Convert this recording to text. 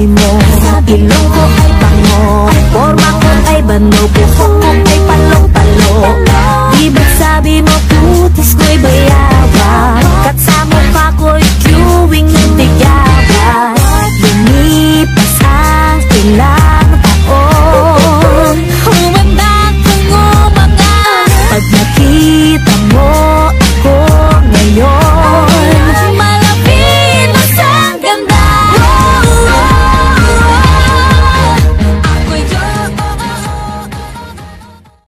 sabi mo. Ilong ko ay pango Forma ko ay bano Buhok ko ay palong-palo. Di ba't sabi mo putis ko'y bayawa